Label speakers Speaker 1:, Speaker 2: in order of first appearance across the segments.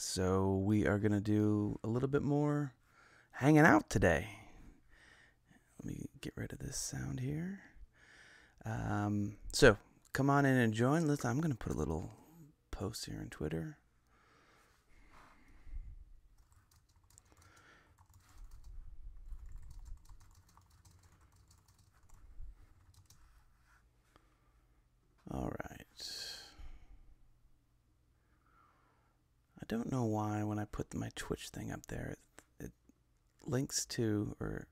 Speaker 1: So we are going to do a little bit more hanging out today. Let me get rid of this sound here. Um, so come on in and join. Listen, I'm going to put a little post here on Twitter. All right. I don't know why when I put my Twitch thing up there, it, links to or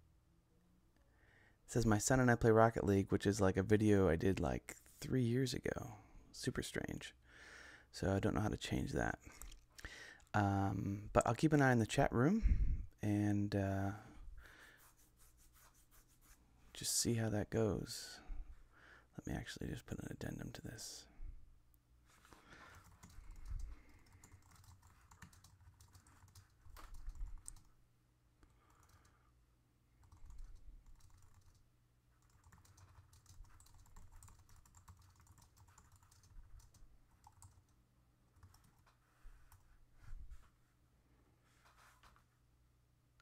Speaker 1: it says my son and I play Rocket League, which is like a video I did like three years ago. Super strange. So I don't know how to change that. Um, but I'll keep an eye on the chat room and uh, just see how that goes. Let me actually just put an addendum to this.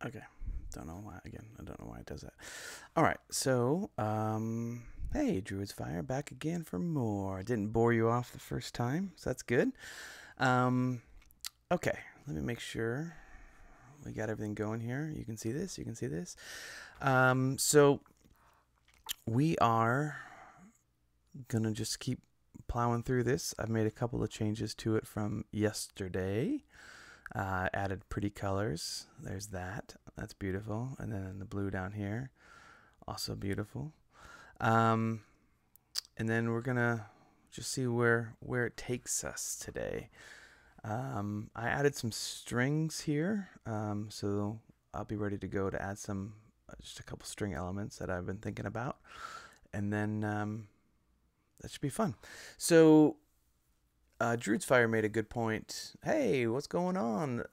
Speaker 1: Okay. Don't know why. Again, I don't know why it does that. All right. So, um, hey, Druid's Fire, back again for more. Didn't bore you off the first time, so that's good. Um, okay. Let me make sure we got everything going here. You can see this. You can see this. Um, so we are gonna just keep plowing through this. I've made a couple of changes to it from yesterday. Uh, added pretty colors. There's that. That's beautiful. And then the blue down here, also beautiful. Um, and then we're gonna just see where where it takes us today. Um, I added some strings here, um, so I'll be ready to go to add some uh, just a couple string elements that I've been thinking about, and then um, that should be fun. So uh, Druid's Fire made a good point. Hey, what's going on?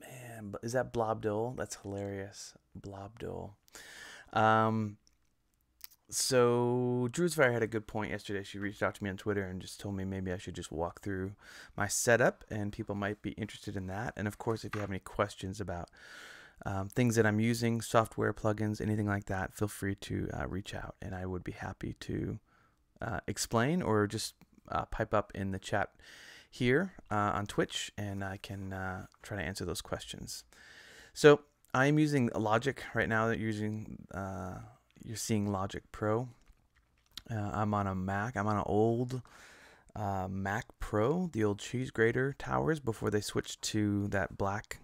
Speaker 1: Man, is that Blobdole? That's hilarious. Blobdole. Um, so Druid's Fire had a good point yesterday. She reached out to me on Twitter and just told me maybe I should just walk through my setup, and people might be interested in that. And of course, if you have any questions about um, things that I'm using, software, plugins, anything like that, feel free to uh, reach out, and I would be happy to uh, explain or just uh, pipe up in the chat here uh, on Twitch, and I can uh, try to answer those questions. So I'm using Logic right now. That you're using, uh, you're seeing Logic Pro. Uh, I'm on a Mac. I'm on an old uh, Mac Pro, the old cheese grater towers before they switched to that black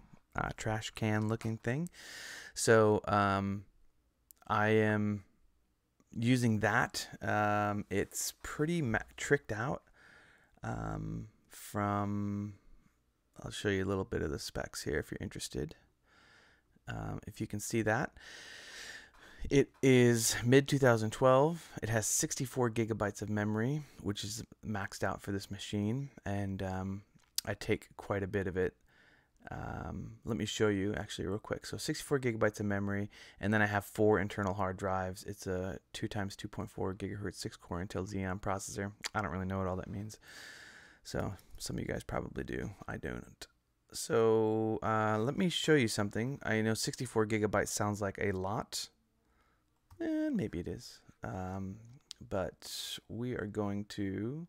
Speaker 1: trash can looking thing. So um, I am using that, um, it's pretty tricked out um, from. I'll show you a little bit of the specs here if you're interested. Um, if you can see that. It is mid 2012. It has 64 gigabytes of memory, which is maxed out for this machine, and um, I take quite a bit of it um, let me show you actually real quick. So 64 gigabytes of memory, and then I have four internal hard drives. It's a 2 times 2.4 gigahertz 6 core Intel Xeon processor. I don't really know what all that means. So some of you guys probably do. I don't. So uh, let me show you something. I know 64 gigabytes sounds like a lot, and maybe it is. Um, but we are going to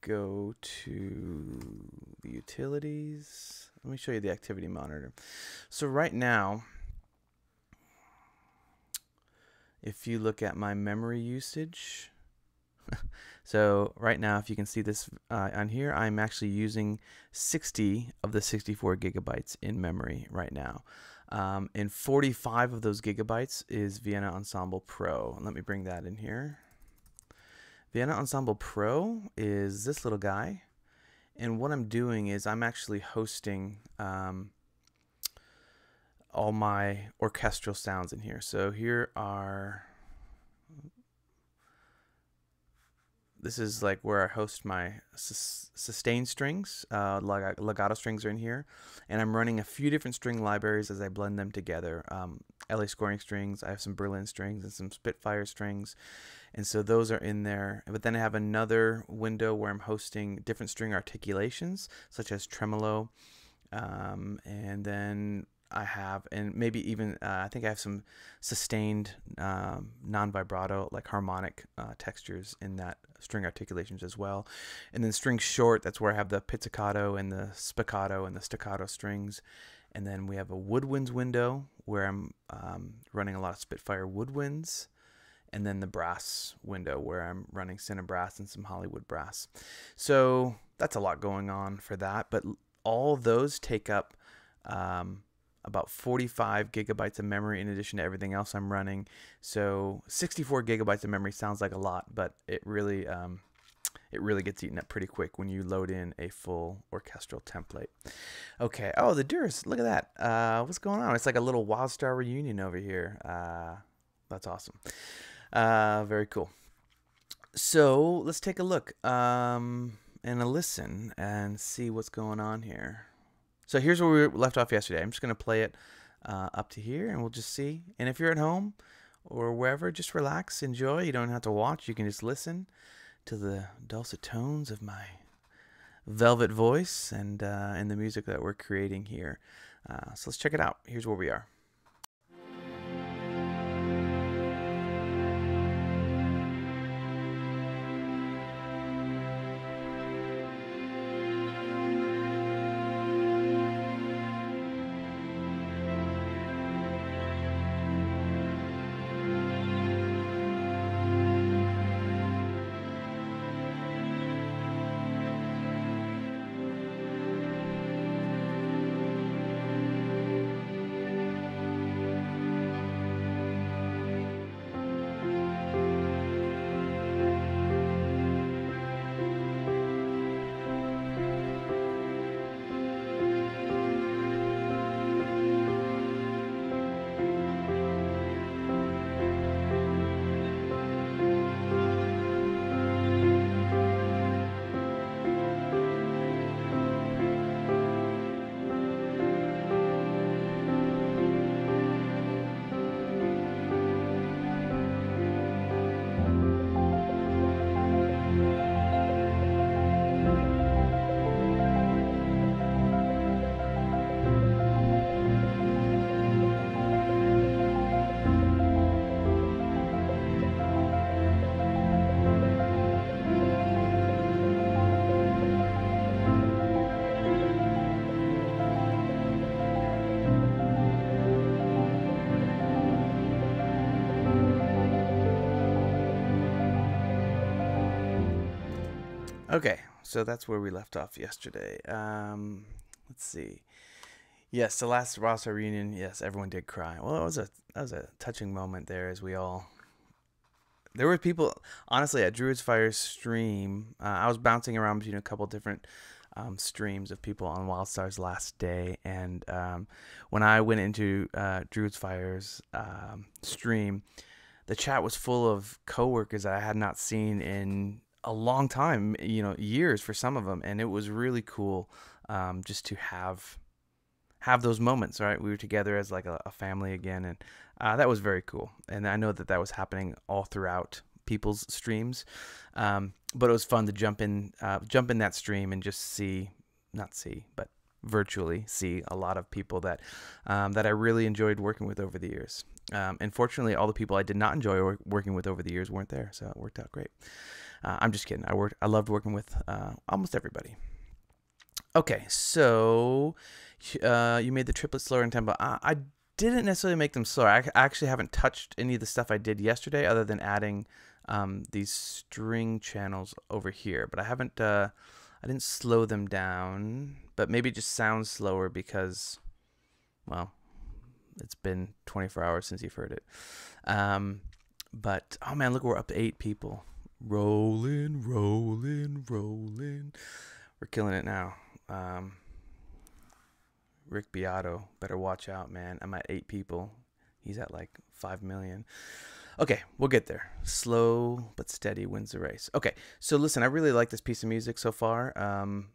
Speaker 1: go to the utilities. Let me show you the activity monitor. So right now, if you look at my memory usage, so right now, if you can see this uh, on here, I'm actually using 60 of the 64 gigabytes in memory right now. Um, and 45 of those gigabytes is Vienna Ensemble Pro. Let me bring that in here. Vienna Ensemble Pro is this little guy. And what I'm doing is I'm actually hosting um, all my orchestral sounds in here. So here are this is like where I host my sus- sustain strings. Uh, leg- legato strings are in here, and I'm running a few different string libraries as I blend them together. Um, LA scoring strings. I have some Berlin strings and some Spitfire strings, and so those are in there. But then I have another window where I'm hosting different string articulations, such as tremolo, um, and then I have, and maybe even uh, I think I have some sustained um, non vibrato, like harmonic uh, textures in that string articulations as well. And then string short, that's where I have the pizzicato and the spiccato and the staccato strings. And then we have a woodwinds window where I'm um, running a lot of Spitfire woodwinds. And then the brass window where I'm running Cinebrass and some Hollywood brass. So that's a lot going on for that. But all those take up. Um, about 45 gigabytes of memory in addition to everything else I'm running. So 64 gigabytes of memory sounds like a lot, but it really um, it really gets eaten up pretty quick when you load in a full orchestral template. Okay. Oh, the Durst. Look at that. Uh, what's going on? It's like a little Wildstar reunion over here. Uh, that's awesome. Uh, very cool. So let's take a look um, and a listen and see what's going on here. So here's where we left off yesterday. I'm just going to play it uh, up to here and we'll just see. And if you're at home or wherever, just relax, enjoy. You don't have to watch. You can just listen to the dulcet tones of my velvet voice and, uh, and the music that we're creating here. Uh, so let's check it out. Here's where we are. Okay, so that's where we left off yesterday. Um, let's see. Yes, the last Rossa reunion. Yes, everyone did cry. Well, it was a that was a touching moment there, as we all. There were people, honestly, at Druids Fire stream. Uh, I was bouncing around between a couple different um, streams of people on Wildstar's last day, and um, when I went into uh, Druids Fire's um, stream, the chat was full of coworkers that I had not seen in a long time, you know, years for some of them, and it was really cool um, just to have have those moments. Right, we were together as like a, a family again, and uh, that was very cool. And I know that that was happening all throughout people's streams, um, but it was fun to jump in, uh, jump in that stream and just see, not see, but virtually see a lot of people that um, that I really enjoyed working with over the years. Um, unfortunately, all the people I did not enjoy working with over the years weren't there, so it worked out great. Uh, I'm just kidding. I worked. I loved working with uh, almost everybody. Okay, so uh, you made the triplet slower in tempo. I, I, didn't necessarily make them slower. I, actually haven't touched any of the stuff I did yesterday, other than adding um, these string channels over here. But I haven't. Uh, I didn't slow them down, but maybe it just sounds slower because, well, it's been 24 hours since you've heard it. Um, but oh man, look, we're up to eight people. Rolling, rolling, rolling. We're killing it now. Um, Rick Beato, better watch out, man. I'm at eight people. He's at like five million. Okay, we'll get there. Slow but steady wins the race. Okay, so listen, I really like this piece of music so far. Um,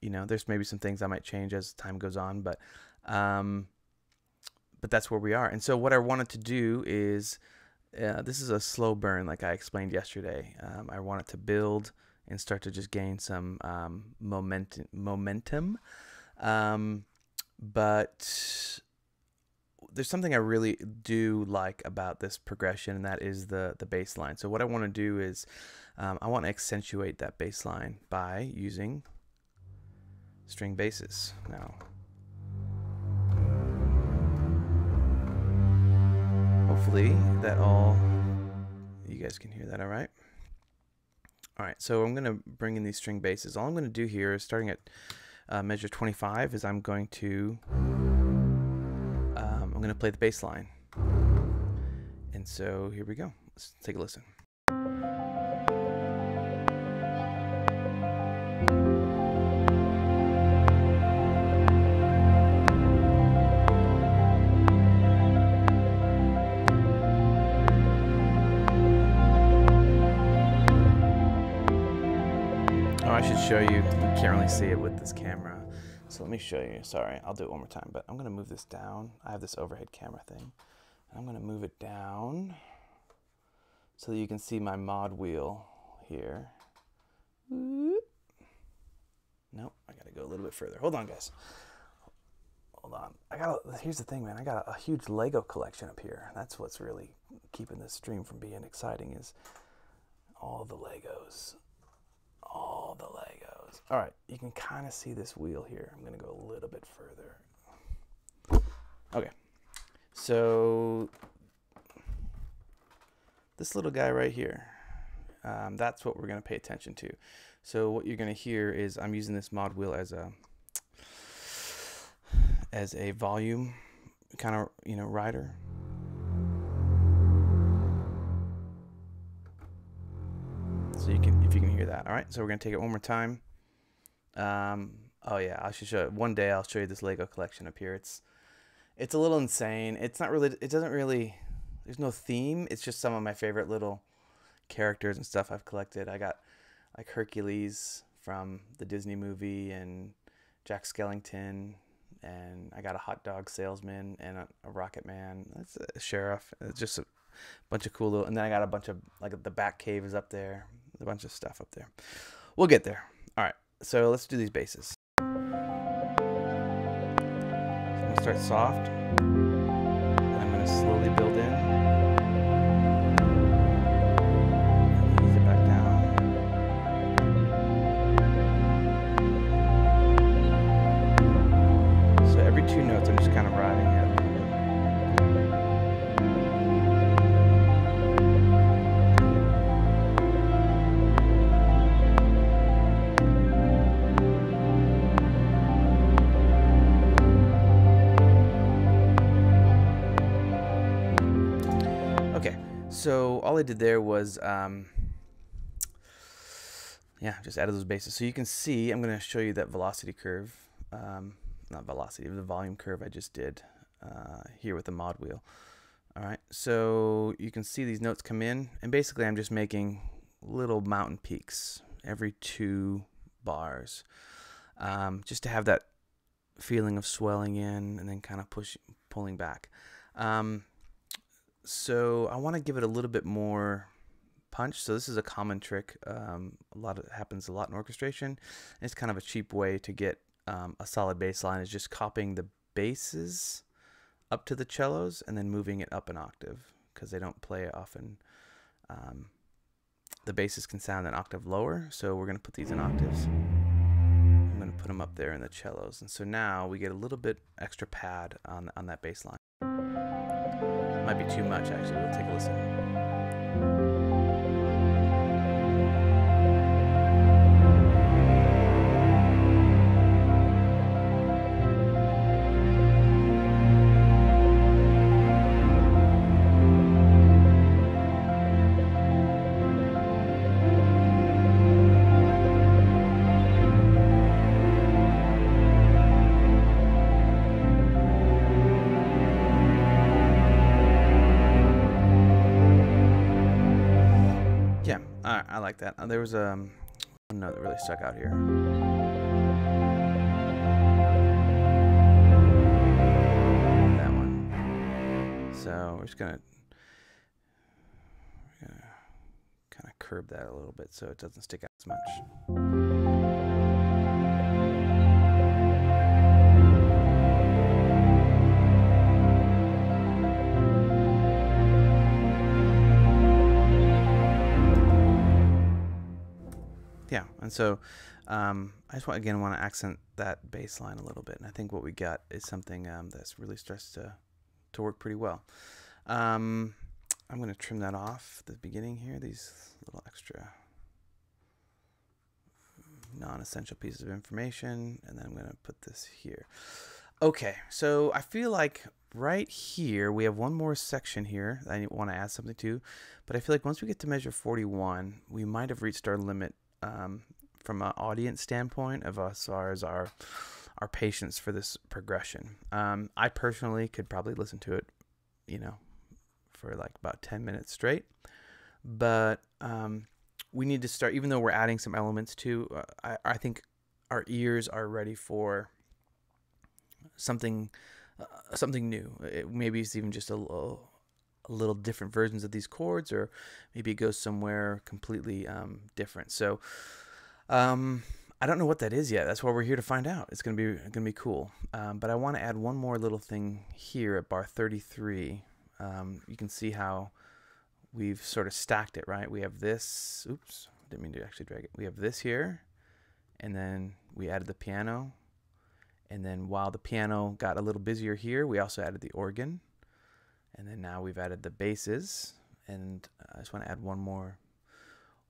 Speaker 1: you know, there's maybe some things I might change as time goes on, but um, but that's where we are. And so what I wanted to do is uh, this is a slow burn, like I explained yesterday. Um, I it to build and start to just gain some um, momentum. Momentum, um, but there's something I really do like about this progression, and that is the the bass line. So what I want to do is um, I want to accentuate that bass line by using string basses. Now, hopefully that all you guys can hear that all right. All right, so I'm going to bring in these string basses. All I'm going to do here is starting at uh, measure 25 is I'm going to um, I'm going to play the bass line. And so here we go. Let's take a listen. See it with this camera. So let me show you. Sorry, I'll do it one more time. But I'm going to move this down. I have this overhead camera thing. I'm going to move it down so that you can see my mod wheel here. Nope, I got to go a little bit further. Hold on, guys. Hold on. I got. Here's the thing, man. I got a, a huge Lego collection up here. That's what's really keeping this stream from being exciting is all the Legos all the Legos. All right, you can kind of see this wheel here. I'm going to go a little bit further. Okay, so this little guy right here, um, that's what we're going to pay attention to. So what you're going to hear is I'm using this mod wheel as a as a volume kind of you know rider. So you can, if you can hear that. All right, so we're gonna take it one more time. Um, oh yeah, I should show it. One day I'll show you this Lego collection up here. It's, it's a little insane. It's not really, it doesn't really, there's no theme. It's just some of my favorite little characters and stuff I've collected. I got like Hercules from the Disney movie and Jack Skellington and I got a hot dog salesman and a, a rocket man. That's a sheriff. It's just a bunch of cool little, and then I got a bunch of like the Batcave is up there a bunch of stuff up there. We'll get there. All right, so let's do these basses. So I'm gonna start soft, and I'm gonna slowly build in. I did there was, um, yeah, just added those bases. So you can see, I'm going to show you that velocity curve, um, not velocity, the volume curve I just did uh, here with the mod wheel. All right, so you can see these notes come in, and basically I'm just making little mountain peaks every two bars, um, just to have that feeling of swelling in and then kind of push pulling back. Um, so I want to give it a little bit more punch. So this is a common trick. Um, a lot of happens a lot in orchestration. It's kind of a cheap way to get um, a solid bass line is just copying the basses up to the cellos and then moving it up an octave because they don't play often. Um, the basses can sound an octave lower, so we're going to put these in octaves. I'm going to put them up there in the cellos, and so now we get a little bit extra pad on on that bass line. Might be too much, actually. We'll take a listen. Like that. Uh, there was um, one note that really stuck out here. That one. So we're just gonna, gonna kind of curb that a little bit so it doesn't stick out as much. And so um, i just want again want to accent that bass line a little bit and i think what we got is something um, that's really starts to to work pretty well. Um, i'm going to trim that off the beginning here these little extra non-essential pieces of information and then i'm going to put this here. Okay so i feel like right here we have one more section here that i want to add something to but i feel like once we get to measure 41 we might have reached our limit um, from an audience standpoint of far as our our patience for this progression. Um, I personally could probably listen to it, you know, for like about ten minutes straight, but um, we need to start. Even though we're adding some elements to, uh, I, I think our ears are ready for something uh, something new. It, maybe it's even just a little a little different versions of these chords, or maybe it goes somewhere completely um, different. So um, I don't know what that is yet. That's why we're here to find out. It's gonna be gonna be cool. Um, but I want to add one more little thing here at bar 33. Um, you can see how we've sort of stacked it, right? We have this. Oops, didn't mean to actually drag it. We have this here, and then we added the piano. And then while the piano got a little busier here, we also added the organ. And then now we've added the basses, and I just want to add one more,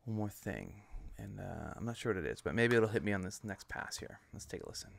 Speaker 1: one more thing. And uh, I'm not sure what it is, but maybe it'll hit me on this next pass here. Let's take a listen.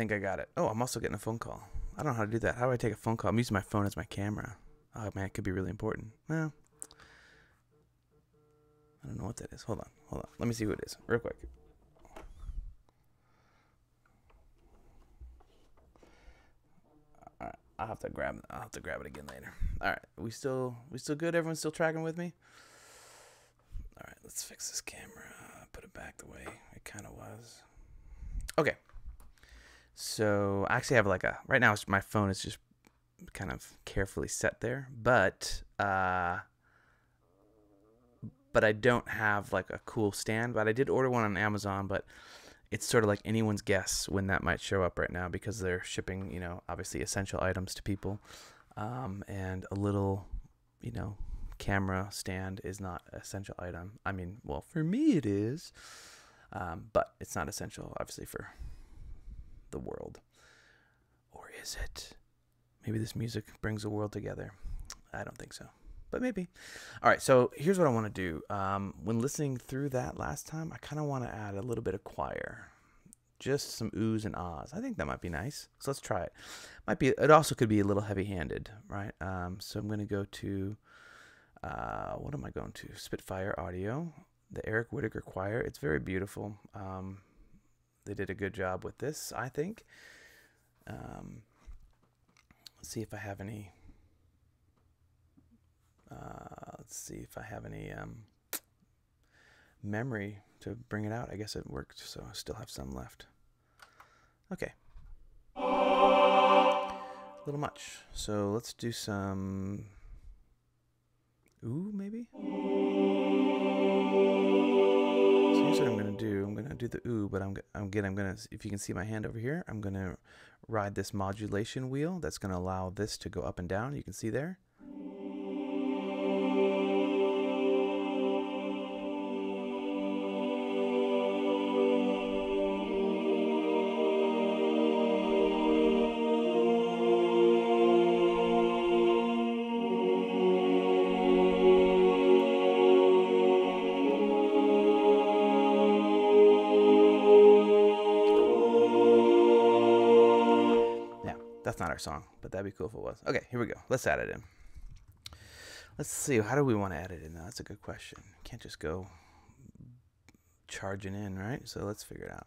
Speaker 1: Think I got it. Oh, I'm also getting a phone call. I don't know how to do that. How do I take a phone call? I'm using my phone as my camera. Oh man, it could be really important. Well, I don't know what that is. Hold on, hold on. Let me see who it is, real quick. All right, I'll have to grab. I'll have to grab it again later. All right, we still we still good? Everyone's still tracking with me? All right, let's fix this camera. Put it back the way it kind of was. Okay. So I actually have like a right now. My phone is just kind of carefully set there, but uh, but I don't have like a cool stand. But I did order one on Amazon, but it's sort of like anyone's guess when that might show up right now because they're shipping, you know, obviously essential items to people, um, and a little, you know, camera stand is not essential item. I mean, well, for me it is, um, but it's not essential, obviously, for the world. Or is it? Maybe this music brings the world together. I don't think so, but maybe. All right, so here's what I want to do. Um, when listening through that last time, I kind of want to add a little bit of choir, just some oohs and ahs. I think that might be nice. So let's try it. Might be. It also could be a little heavy-handed, right? Um, so I'm going to go to. Uh, what am I going to? Spitfire Audio, the Eric Whitacre Choir. It's very beautiful. Um, they did a good job with this, I think. Um, let's see if I have any. Uh, let's see if I have any um, memory to bring it out. I guess it worked, so I still have some left. Okay. A little much. So let's do some. Ooh, maybe? What I'm gonna do. I'm gonna do the ooh, but I'm I'm again I'm gonna if you can see my hand over here, I'm gonna ride this modulation wheel. That's gonna allow this to go up and down. You can see there. Song, but that'd be cool if it was. Okay, here we go. Let's add it in. Let's see. How do we want to add it in? That's a good question. Can't just go charging in, right? So let's figure it out.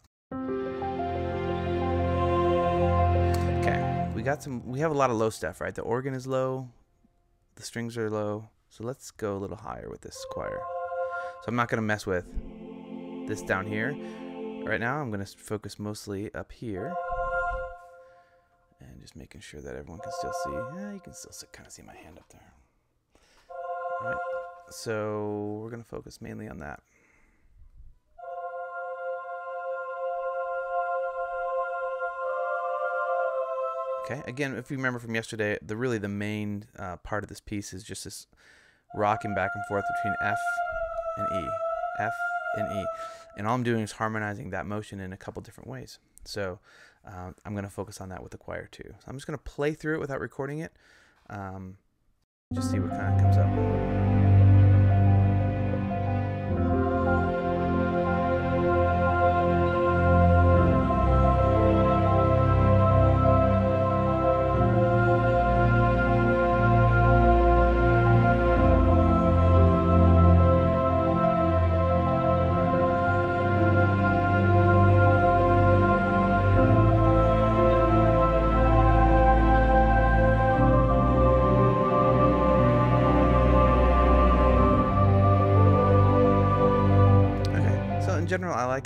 Speaker 1: Okay, we got some. We have a lot of low stuff, right? The organ is low, the strings are low. So let's go a little higher with this choir. So I'm not gonna mess with this down here. Right now, I'm gonna focus mostly up here just making sure that everyone can still see. Yeah, you can still kind of see my hand up there. All right, so we're gonna focus mainly on that. Okay, again, if you remember from yesterday, the really the main uh, part of this piece is just this rocking back and forth between F and E, F and E, and all I'm doing is harmonizing that motion in a couple different ways. So uh, I'm going to focus on that with the choir too. So I'm just going to play through it without recording it, um, just see what kind of comes up.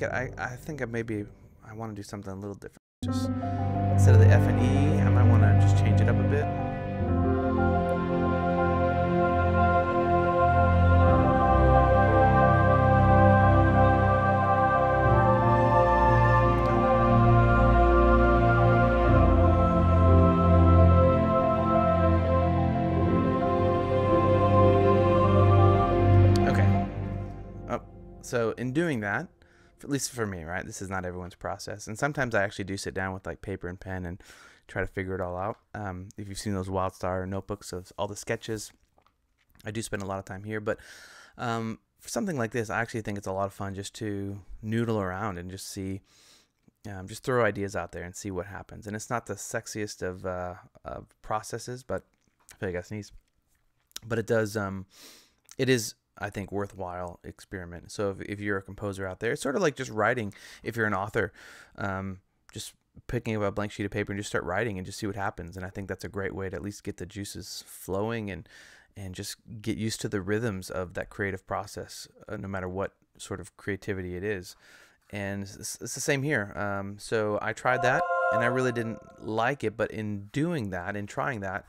Speaker 1: Like it. I, I think I maybe I want to do something a little different. Just instead of the F and E, I might want to just change it up a bit. Okay. Oh so in doing that, at least for me, right? This is not everyone's process, and sometimes I actually do sit down with like paper and pen and try to figure it all out. Um, if you've seen those WildStar notebooks of all the sketches, I do spend a lot of time here. But um, for something like this, I actually think it's a lot of fun just to noodle around and just see, um, just throw ideas out there and see what happens. And it's not the sexiest of, uh, of processes, but I feel like I sneeze. But it does. Um, it is I think worthwhile experiment. So if, if you're a composer out there, it's sort of like just writing. If you're an author, um, just picking up a blank sheet of paper and just start writing and just see what happens. And I think that's a great way to at least get the juices flowing and and just get used to the rhythms of that creative process, uh, no matter what sort of creativity it is. And it's, it's the same here. Um, so I tried that and I really didn't like it, but in doing that in trying that,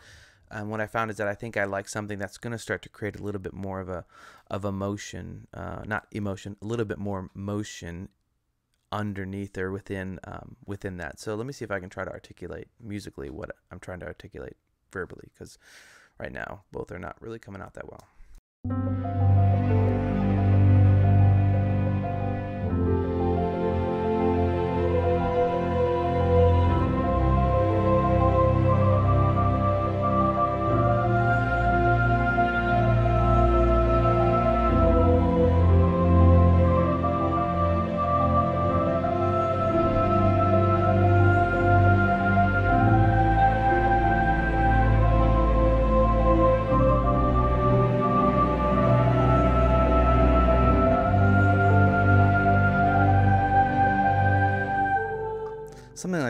Speaker 1: and what I found is that I think I like something that's going to start to create a little bit more of a of emotion, uh, not emotion, a little bit more motion underneath or within um, within that. So let me see if I can try to articulate musically what I'm trying to articulate verbally, because right now both are not really coming out that well.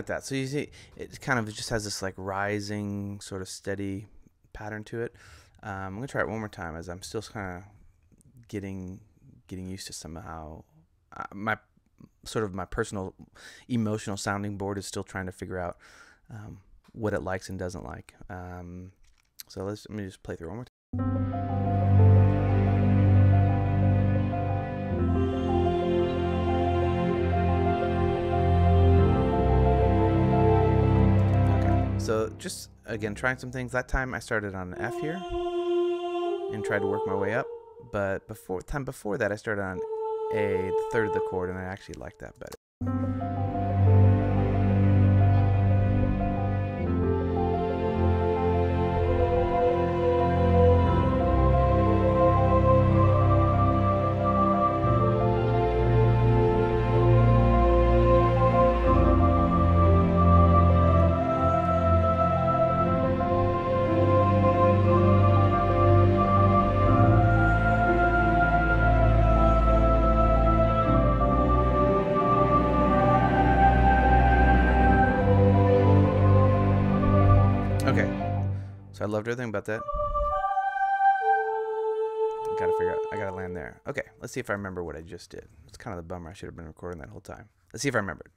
Speaker 1: That. So you see, it kind of just has this like rising, sort of steady pattern to it. Um, I'm gonna try it one more time as I'm still kind of getting getting used to somehow uh, my sort of my personal emotional sounding board is still trying to figure out um, what it likes and doesn't like. Um, so let's let me just play through one more time. Just again trying some things. That time I started on an F here and tried to work my way up. But before time before that I started on A, third of the chord, and I actually liked that better. Loved everything about that. Gotta figure out. I gotta land there. Okay, let's see if I remember what I just did. It's kind of the bummer. I should have been recording that whole time. Let's see if I remembered.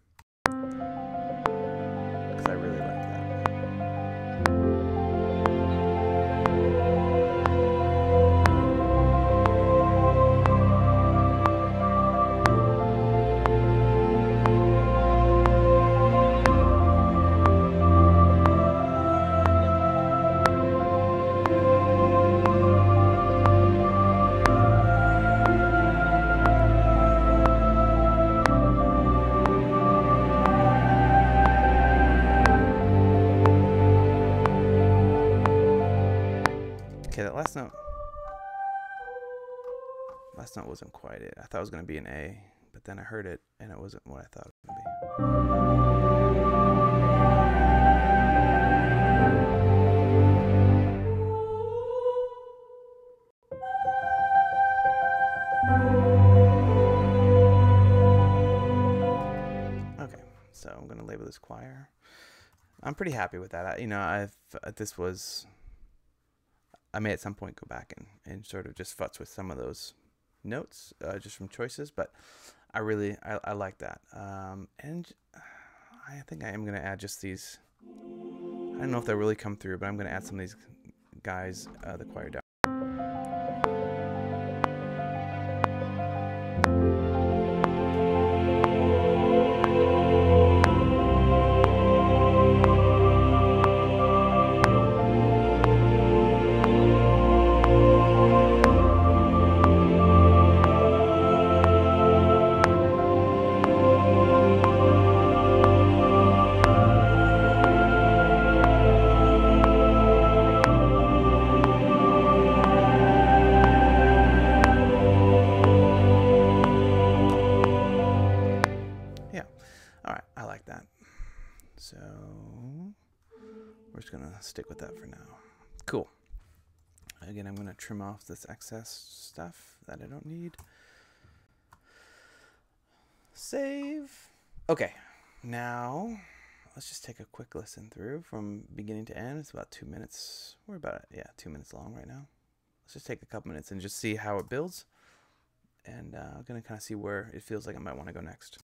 Speaker 1: That last note. Last note wasn't quite it. I thought it was going to be an A, but then I heard it and it wasn't what I thought it to be. Okay, so I'm going to label this choir. I'm pretty happy with that. I, you know, I've uh, this was I may at some point go back and, and sort of just futz with some of those notes uh, just from choices, but I really I, I like that. Um, and I think I am gonna add just these. I don't know if they really come through, but I'm gonna add some of these guys, uh, the choir trim off this excess stuff that I don't need. Save. Okay. Now, let's just take a quick listen through from beginning to end. It's about two minutes. We're about, yeah, two minutes long right now. Let's just take a couple minutes and just see how it builds. And uh, I'm going to kind of see where it feels like I might want to go next.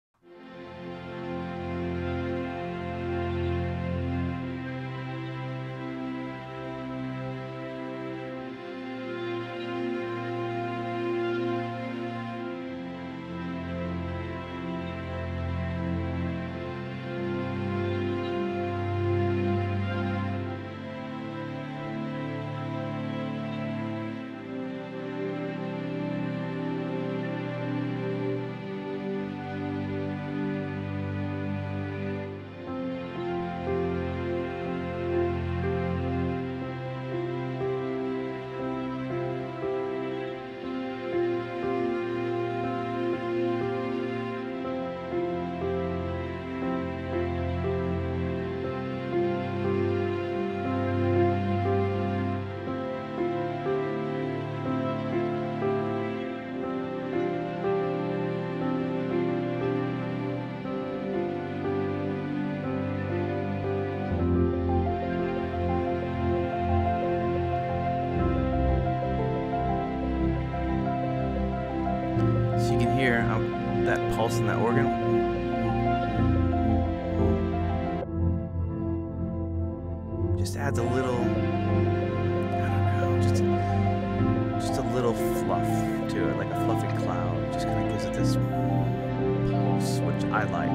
Speaker 1: I like.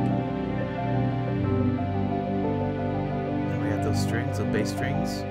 Speaker 1: And we have those strings, those bass strings.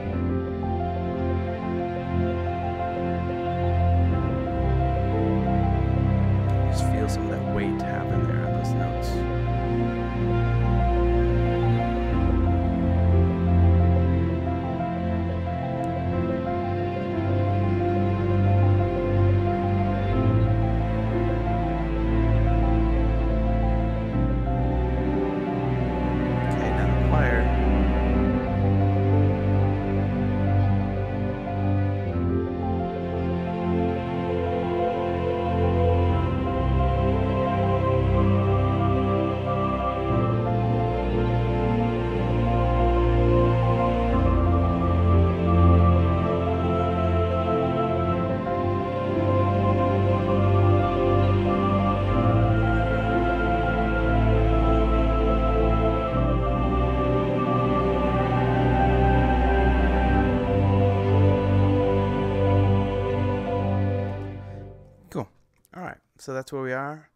Speaker 1: So that's where we are.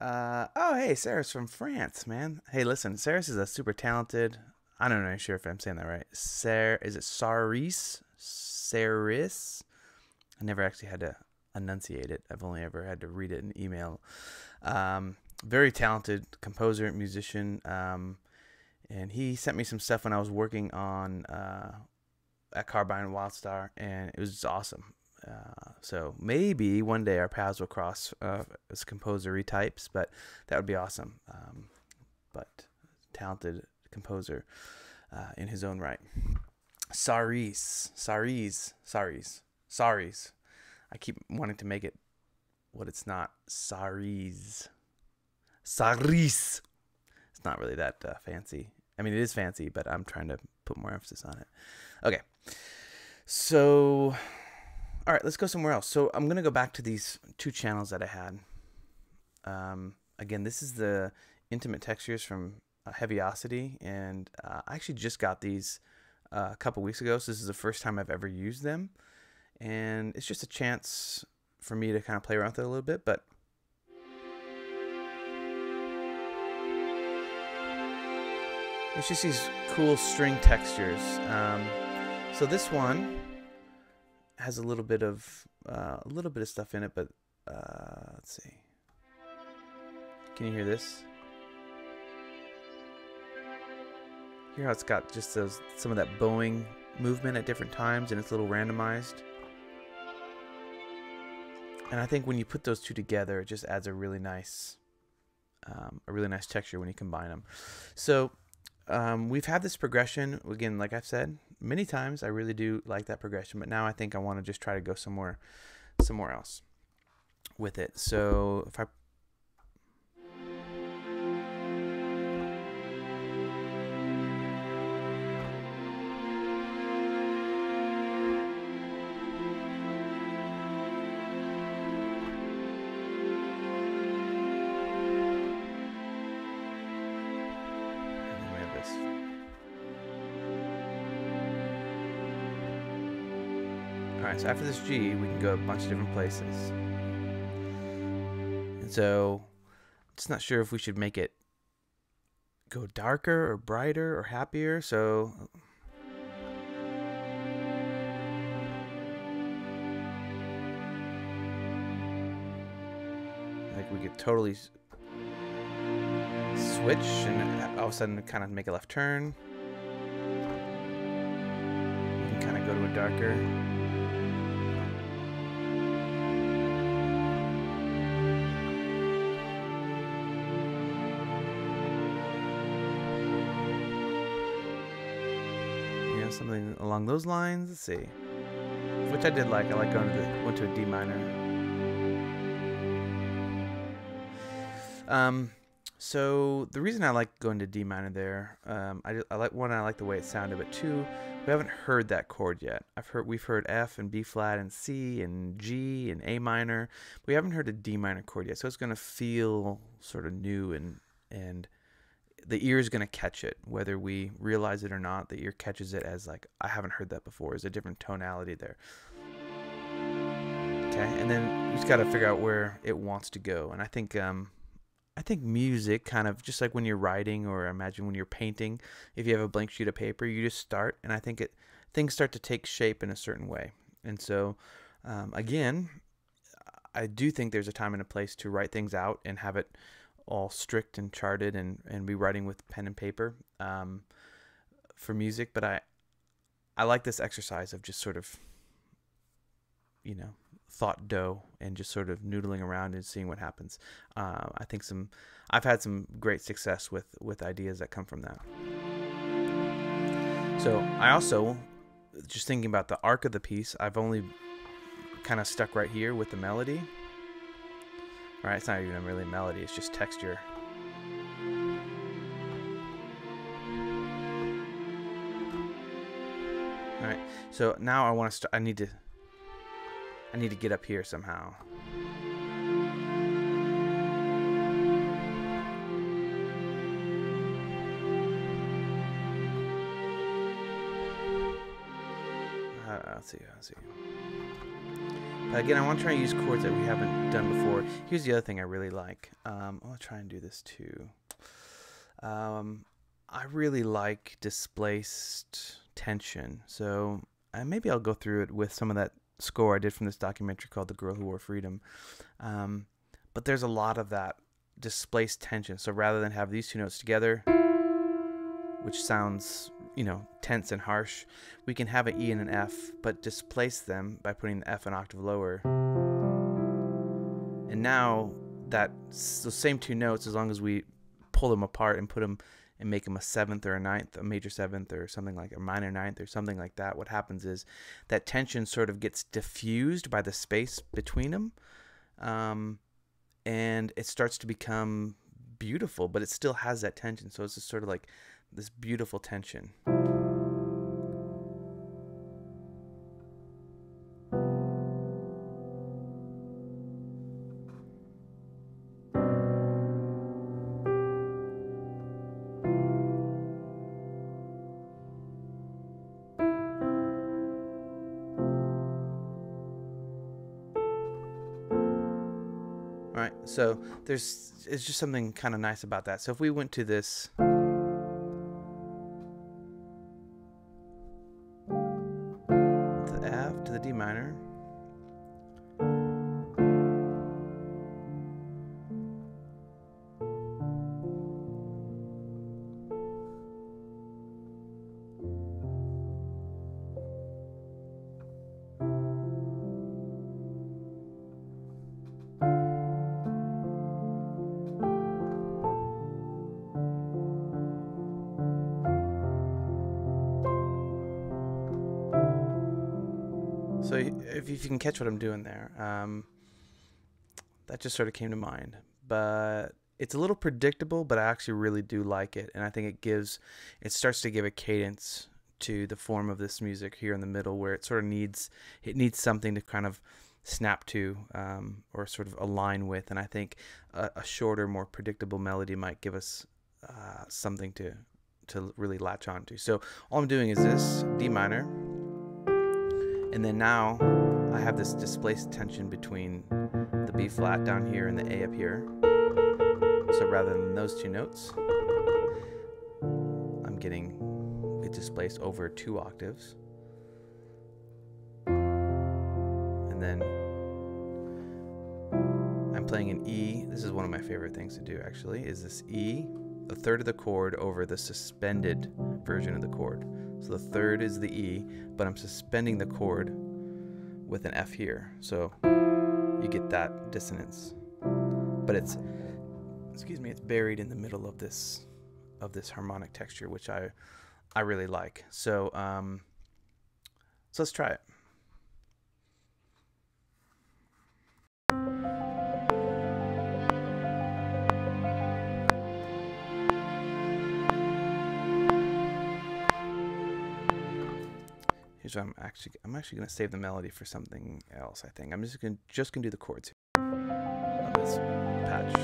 Speaker 1: Uh, oh, hey, Sarah's from France, man. Hey, listen, Sarah's is a super talented. I don't know sure if I'm saying that right. Sarah, is it Saris? Saris? I never actually had to enunciate it. I've only ever had to read it in email. Um, very talented composer, musician. Um, and he sent me some stuff when I was working on uh, at Carbine Wildstar, and it was awesome. Uh, so maybe one day our paths will cross uh, as composer types, but that would be awesome. Um, but talented composer uh, in his own right. Saris, Saris, Saris, Saris. I keep wanting to make it what it's not. Saris. Saris. It's not really that uh, fancy. I mean, it is fancy, but I'm trying to put more emphasis on it. Okay. So, all right, let's go somewhere else. So, I'm going to go back to these two channels that I had. Um, again, this is the intimate textures from uh, Heavyocity, and uh, I actually just got these uh, a couple weeks ago. So, this is the first time I've ever used them. And it's just a chance for me to kind of play around with it a little bit, but It's just these cool string textures. Um, so this one has a little bit of uh, a little bit of stuff in it, but uh, let's see. Can you hear this? Hear how it's got just those some of that bowing movement at different times, and it's a little randomized. And I think when you put those two together, it just adds a really nice, um, a really nice texture when you combine them. So um, we've had this progression again, like I've said many times. I really do like that progression, but now I think I want to just try to go somewhere, somewhere else with it. So if I So after this G, we can go a bunch of different places. And so, I'm just not sure if we should make it go darker or brighter or happier, so... Like we could totally switch and all of a sudden kind of make a left turn. Kind of go to a darker. Along those lines. Let's see. Which I did like. I like going to the went to a D minor. Um, so the reason I like going to D minor there, um, I, I like one, I like the way it sounded, but two, we haven't heard that chord yet. I've heard we've heard F and B flat and C and G and A minor. We haven't heard a D minor chord yet, so it's gonna feel sort of new and and the ear is going to catch it whether we realize it or not the ear catches it as like i haven't heard that before. There's a different tonality there. Okay and then you just got to figure out where it wants to go and i think um i think music kind of just like when you're writing or imagine when you're painting if you have a blank sheet of paper you just start and i think it things start to take shape in a certain way. And so um, again i do think there's a time and a place to write things out and have it all strict and charted and, and be writing with pen and paper um, for music, but I I like this exercise of just sort of you know thought dough and just sort of noodling around and seeing what happens. Uh, I think some I've had some great success with with ideas that come from that. So I also just thinking about the arc of the piece. I've only kind of stuck right here with the melody Alright, it's not even really melody, it's just texture. Alright, so now I want to start, I need to, I need to get up here somehow. Uh, let's see, let's see. Again, I want to try and use chords that we haven't done before. Here's the other thing I really like. Um, I'll try and do this too. Um, I really like displaced tension. So uh, maybe I'll go through it with some of that score I did from this documentary called The Girl Who Wore Freedom. Um, but there's a lot of that displaced tension. So rather than have these two notes together, which sounds, you know, tense and harsh, we can have an E and an F, but displace them by putting the F an octave lower. And now that those same two notes, as long as we pull them apart and put them and make them a seventh or a ninth, a major seventh or something like a minor ninth or something like that, what happens is that tension sort of gets diffused by the space between them. Um, and it starts to become beautiful, but it still has that tension. So it's just sort of like this beautiful tension. Right, so there's it's just something kind of nice about that. So if we went to this you can catch what I'm doing there, um, that just sort of came to mind. But it's a little predictable, but I actually really do like it, and I think it gives, it starts to give a cadence to the form of this music here in the middle, where it sort of needs, it needs something to kind of snap to um, or sort of align with, and I think a, a shorter, more predictable melody might give us uh, something to to really latch onto. So all I'm doing is this D minor. And then now I have this displaced tension between the B flat down here and the A up here. So rather than those two notes, I'm getting it displaced over two octaves. And then I'm playing an E. This is one of my favorite things to do actually, is this E, the third of the chord over the suspended version of the chord. So the third is the E, but I'm suspending the chord with an F here. So you get that dissonance. But it's excuse me, it's buried in the middle of this of this harmonic texture, which I I really like. So um so let's try it. Here's what I'm actually I'm actually gonna save the melody for something else. I think I'm just gonna just gonna do the chords here on this patch.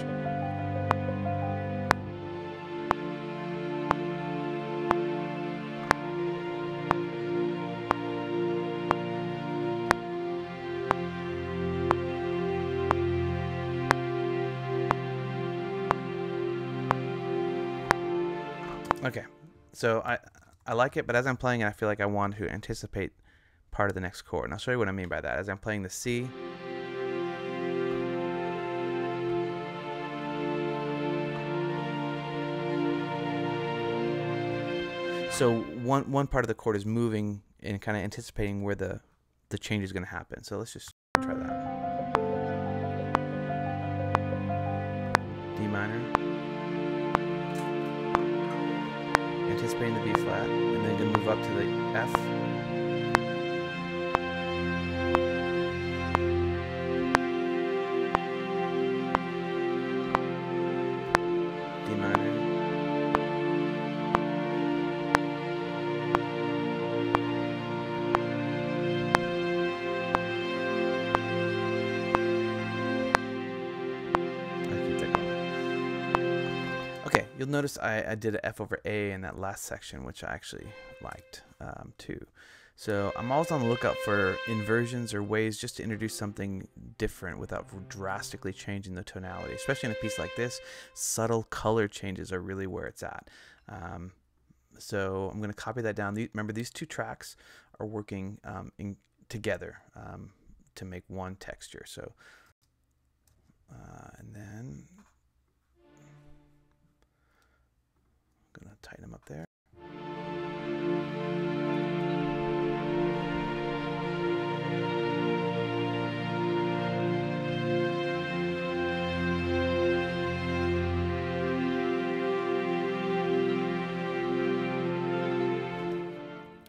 Speaker 1: Okay, so I I like it, but as I'm playing it, I feel like I want to anticipate part of the next chord. And I'll show you what I mean by that. As I'm playing the C, so one one part of the chord is moving and kind of anticipating where the the change is going to happen. So let's just try that. Up you'll notice I, I did an F over A in that last section, which I actually liked um, too. So I'm always on the lookout for inversions or ways just to introduce something different without drastically changing the tonality. Especially in a piece like this, subtle color changes are really where it's at. Um, so I'm going to copy that down. Remember, these two tracks are working um, in, together um, to make one texture. So, uh, and then Going to tighten them up there.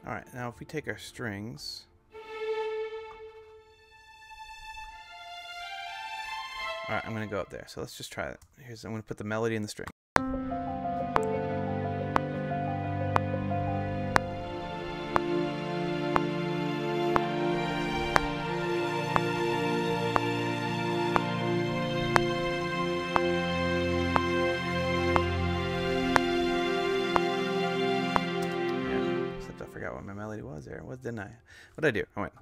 Speaker 1: All right, now if we take our strings, all right, I'm gonna go up there. So let's just try it. Here's I'm gonna put the melody in the string. Forgot what my melody was there. What didn't I? What did I do? I went.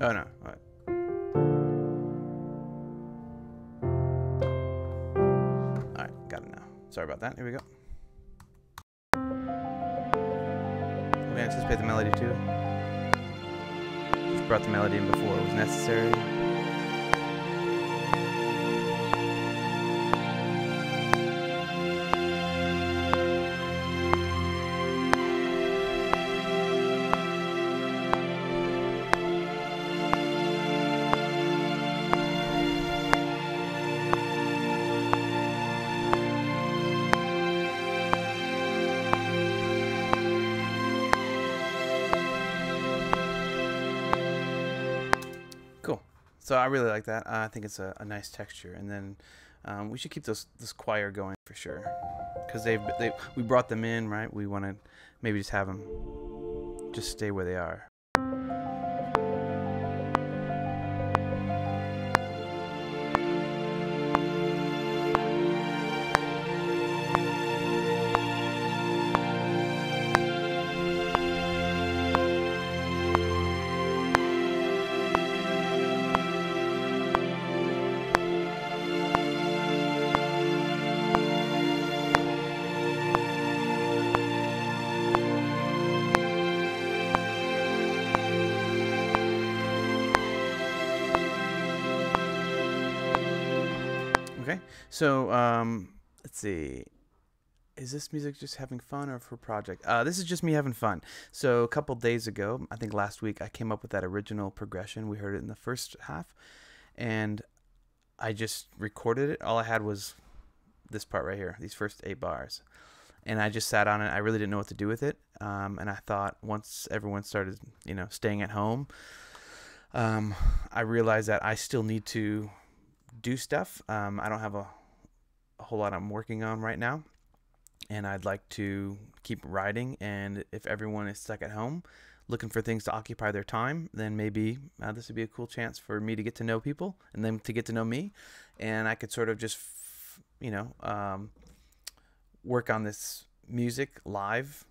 Speaker 1: Oh no. What? Alright, got it now. Sorry about that. Here we go. We anticipate the melody too. Just brought the melody in before it was necessary. So I really like that. I think it's a, a nice texture, and then um, we should keep this this choir going for sure, because they've they we brought them in, right? We want to maybe just have them just stay where they are. Okay. So um, let's see. Is this music just having fun or for project? Uh, this is just me having fun. So a couple days ago, I think last week, I came up with that original progression. We heard it in the first half, and I just recorded it. All I had was this part right here, these first eight bars, and I just sat on it. I really didn't know what to do with it, um, and I thought once everyone started, you know, staying at home, um, I realized that I still need to do stuff. Um, I don't have a, a whole lot I'm working on right now, and I'd like to keep writing. And if everyone is stuck at home looking for things to occupy their time, then maybe uh, this would be a cool chance for me to get to know people and them to get to know me, and I could sort of just, you know, um, work on this music live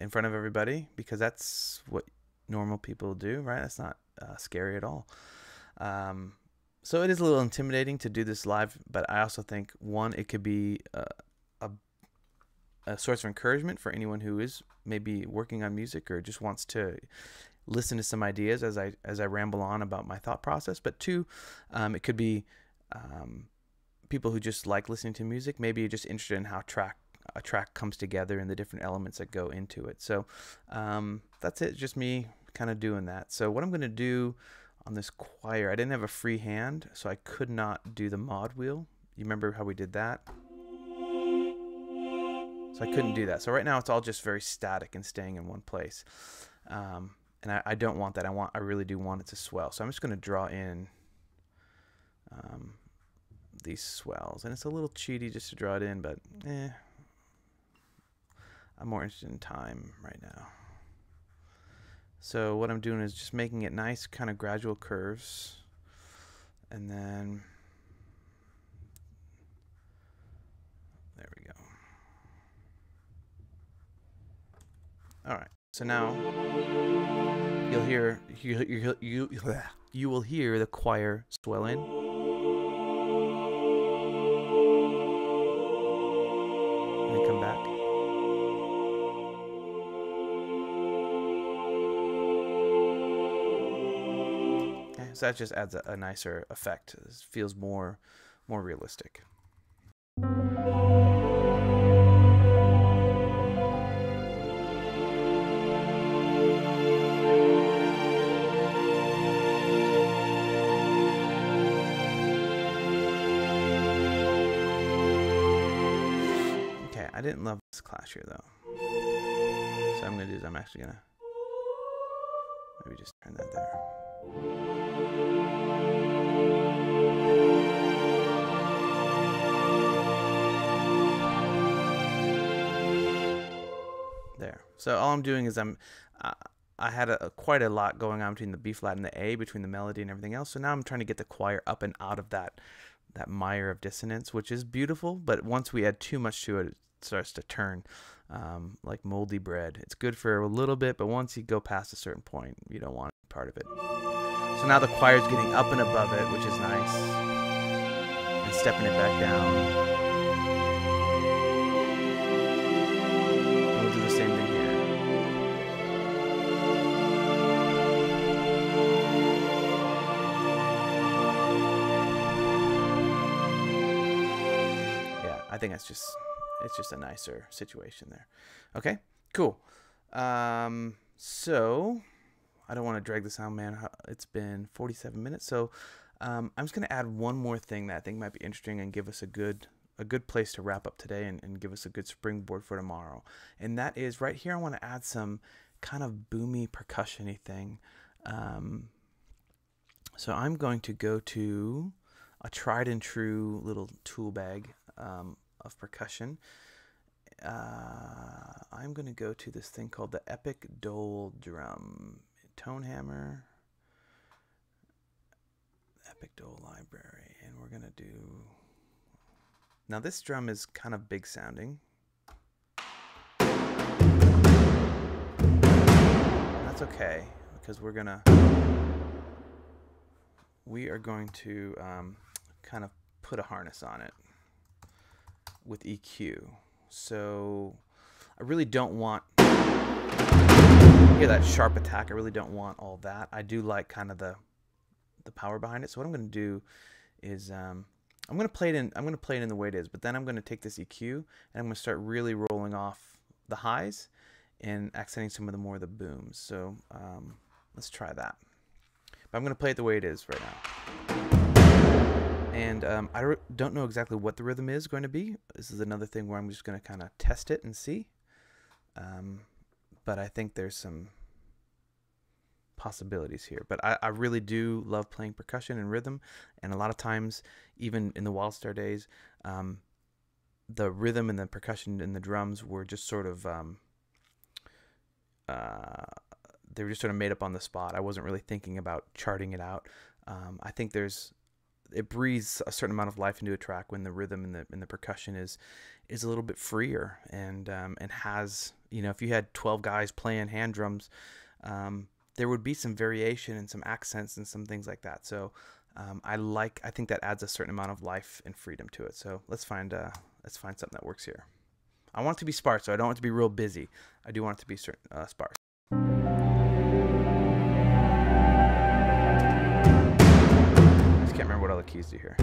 Speaker 1: in front of everybody because that's what normal people do, right? That's not uh, scary at all. Um, so it is a little intimidating to do this live, but I also think one, it could be a, a, a source of encouragement for anyone who is maybe working on music or just wants to listen to some ideas as I as I ramble on about my thought process. But two, um, it could be um, people who just like listening to music. Maybe you're just interested in how track a track comes together and the different elements that go into it. So um, that's it. Just me kind of doing that. So what I'm going to do on this choir. I didn't have a free hand, so I could not do the mod wheel. You remember how we did that? So I couldn't do that. So right now it's all just very static and staying in one place. Um, and I, I, don't want that. I want I really do want it to swell. So I'm just going to draw in um, these swells. And it's a little cheaty just to draw it in, but eh. I'm more interested in time right now. So what I'm doing is just making it nice, kind of gradual curves. And then, there we go. All right, so now you'll hear, you, you, you, you will hear the choir swell in. That just adds a, a nicer effect. It feels more more realistic. Okay, I didn't love this clash here though. So I'm gonna do is I'm actually gonna maybe just turn that there. There. So all I'm doing is I'm uh, I had a, quite a lot going on between the B flat and the A, between the melody and everything else. So now I'm trying to get the choir up and out of that that mire of dissonance, which is beautiful. But once we add too much to it, it starts to turn um, like moldy bread. It's good for a little bit, but once you go past a certain point, you don't want part of it. So now the choir's getting up and above it, which is nice, and stepping it back down. We'll do the same. Yeah, I think that's just it's just a nicer situation there. Okay, cool. Um, so I don't want to drag this out, man. It's been 47 minutes, so um, I'm just gonna add one more thing that I think might be interesting and give us a good a good place to wrap up today and, and give us a good springboard for tomorrow. And that is right here. I want to add some kind of boomy percussiony thing. Um, so I'm going to go to a tried and true little tool bag um, of percussion. Uh, I'm going to go to this thing called the Epic Dole Drum Tone Hammer. Epic Dole Library. And we're going to do. Now, this drum is kind of big sounding. That's okay because we're going to we are going to um, kind of put a harness on it with EQ. So I really don't want hear that sharp attack. I really don't want all that. I do like kind of the the power behind it. So what I'm going to do is um, I'm going to play it in I'm going to play it in the way it is, but then I'm going to take this EQ and I'm going to start really rolling off the highs and accenting some of the more of the booms. So um, let's try that. But I'm going to play it the way it is right now. And um, I don't know exactly what the rhythm is going to be. This is another thing where I'm just going to kind of test it and see. Um, but I think there's some possibilities here. But I, I really do love playing percussion and rhythm. And a lot of times, even in the Wildstar days, um, the rhythm and the percussion and the drums were just sort of um, uh, they were just sort of made up on the spot. I wasn't really thinking about charting it out. Um, I think there's it breathes a certain amount of life into a track when the rhythm and the and the percussion is is a little bit freer and um, and has you know if you had 12 guys playing hand drums um, there would be some variation and some accents and some things like that. So um, I like I think that adds a certain amount of life and freedom to it. So let's find uh, let's find something that works here. I want it to be sparse so I don't want it to be real busy. I do want it to be certain, uh, sparse the keys do here.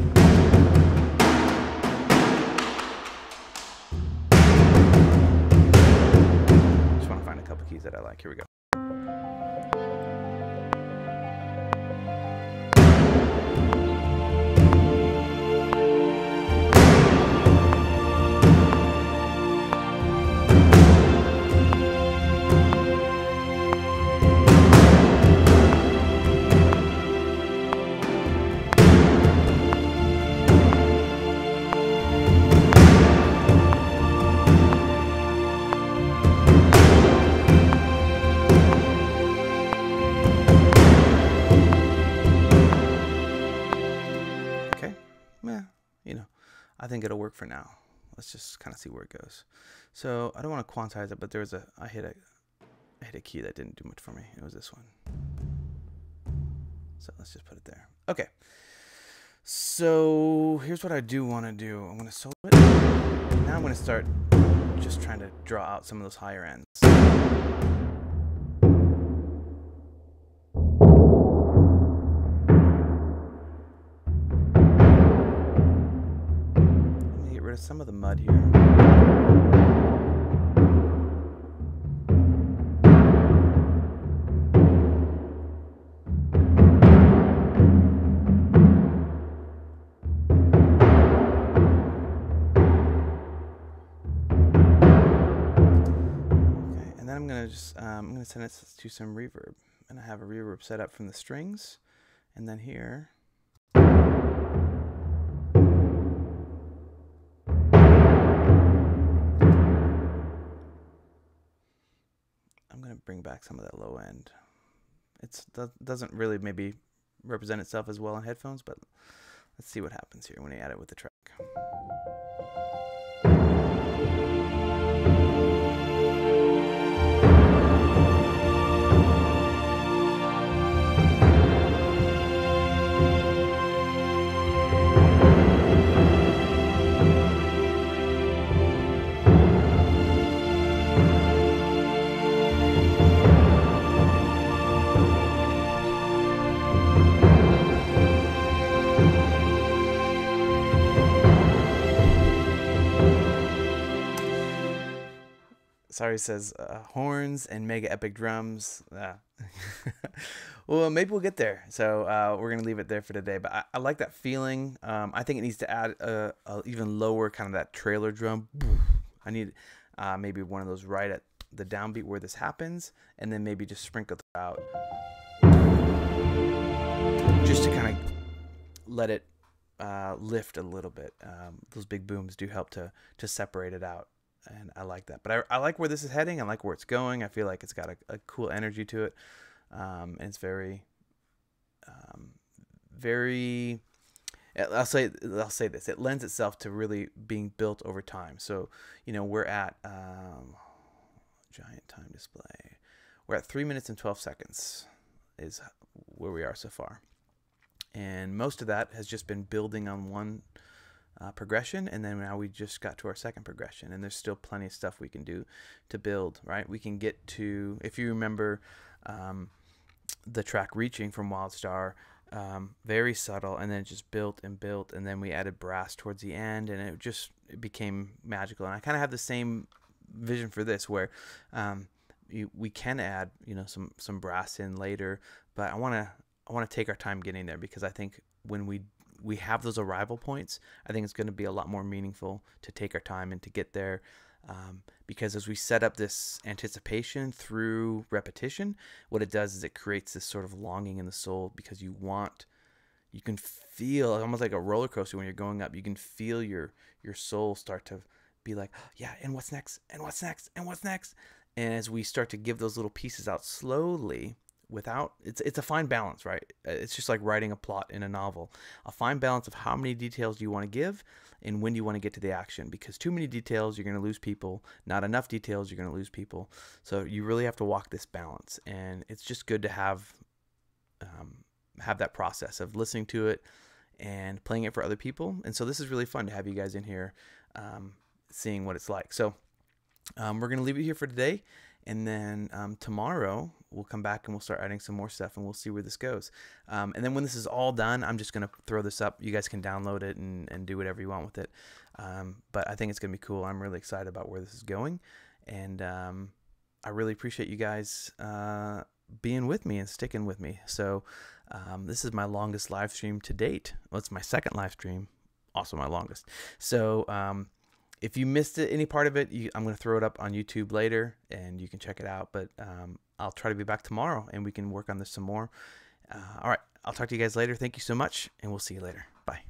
Speaker 1: Just want to find a couple keys that I like. Here we go. Think it'll work for now. Let's just kind of see where it goes. So I don't want to quantize it, but there was a I hit a hit a key that didn't do much for me. It was this one. So let's just put it there. Okay. So here's what I do want to do. I'm going to solo it. Now I'm going to start just trying to draw out some of those higher ends. Rid of some of the mud here. And then I'm gonna just um, I'm gonna send it to some reverb, and I have a reverb set up from the strings, and then here. Bring back some of that low end. It's do- doesn't really maybe represent itself as well in headphones, but let's see what happens here when I add it with the track. Sorry says uh, horns and mega epic drums. Uh, well, maybe we'll get there. So uh, we're gonna leave it there for today. But I, I like that feeling. Um, I think it needs to add a, a even lower kind of that trailer drum. I need uh, maybe one of those right at the downbeat where this happens, and then maybe just sprinkle out just to kind of let it uh, lift a little bit. Um, those big booms do help to to separate it out and I like that. But I, I like where this is heading. I like where it's going. I feel like it's got a, a cool energy to it, um, and it's very, um, very. I'll say I'll say this. It lends itself to really being built over time. So you know we're at um, giant time display. We're at three minutes and twelve seconds, is where we are so far, and most of that has just been building on one uh, progression and then now we just got to our second progression and there's still plenty of stuff we can do to build right? We can get to if you remember um, the track reaching from wildstar um, very subtle and then just built and built and then we added brass towards the end and it just it became magical. And i kind of have the same vision for this where um, you, we can add you know some some brass in later but i want to i want to take our time getting there because i think when we we have those arrival points, I think it's going to be a lot more meaningful to take our time and to get there. Um, because as we set up this anticipation through repetition, what it does is it creates this sort of longing in the soul because you want, you can feel almost like a roller coaster when you're going up. You can feel your your soul start to be like, yeah, and what's next, and what's next, and what's next. And as we start to give those little pieces out slowly, without it's it's a fine balance, right? Uh, it's just like writing a plot in a novel. A fine balance of how many details do you want to give and when do you want to get to the action because too many details you're going to lose people, not enough details you're going to lose people. So you really have to walk this balance and it's just good to have um, have that process of listening to it and playing it for other people. And so this is really fun to have you guys in here um, seeing what it's like. So um, we're going to leave it here for today. And then um, tomorrow we'll come back and we'll start adding some more stuff and we'll see where this goes. Um, and then when this is all done, I'm just going to throw this up. You guys can download it and, and do whatever you want with it. Um, but I think it's going to be cool. I'm really excited about where this is going. And um, I really appreciate you guys uh, being with me and sticking with me. So um, this is my longest live stream to date. Well, it's my second live stream, also my longest. So um, if you missed it, any part of it, you, I'm going to throw it up on YouTube later and you can check it out. But um, I'll try to be back tomorrow and we can work on this some more. Uh, all right. I'll talk to you guys later. Thank you so much, and we'll see you later. Bye.